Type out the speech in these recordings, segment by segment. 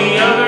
the other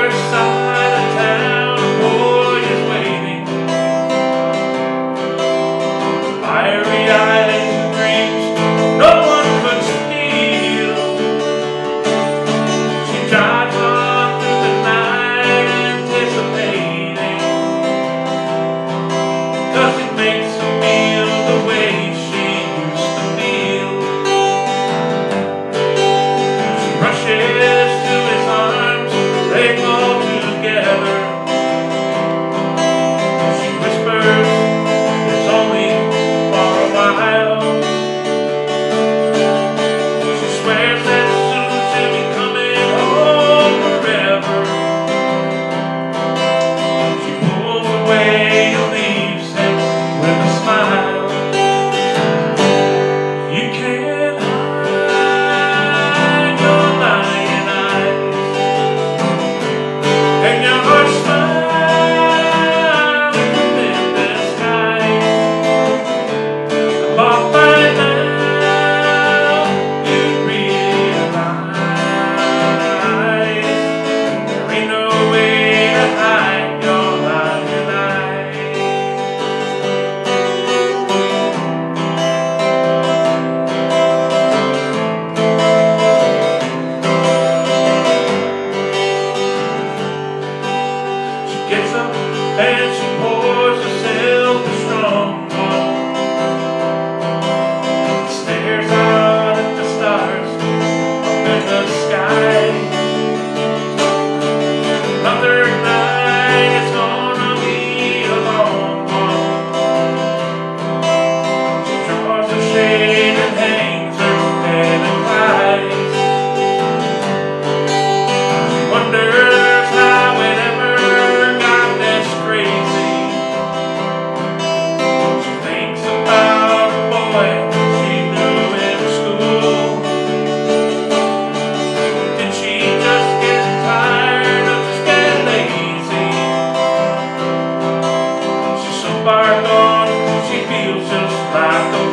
just like